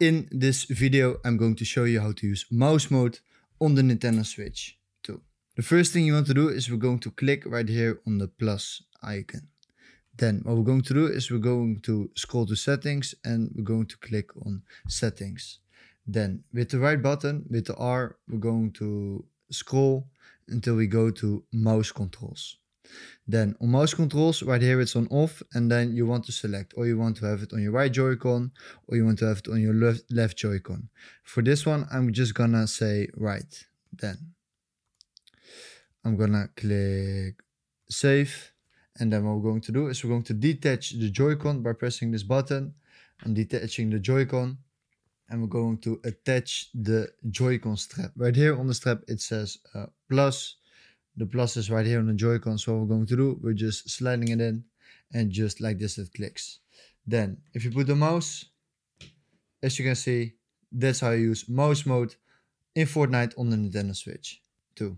In this video, I'm going to show you how to use mouse mode on the Nintendo Switch 2. The first thing you want to do is we're going to click right here on the plus icon. Then what we're going to do is we're going to scroll to settings and we're going to click on settings. Then with the right button, with the R, we're going to scroll until we go to mouse controls. Then on mouse controls, right here it's on off and then you want to select or you want to have it on your right Joy-Con or you want to have it on your left, left Joy-Con. For this one, I'm just gonna say right. Then I'm gonna click save and then what we're going to do is we're going to detach the Joy-Con by pressing this button. I'm detaching the Joy-Con and we're going to attach the Joy-Con strap. Right here on the strap it says uh, plus the plus is right here on the Joy-Con. So what we're going to do, we're just sliding it in and just like this it clicks. Then if you put the mouse, as you can see, that's how you use mouse mode in Fortnite on the Nintendo Switch 2.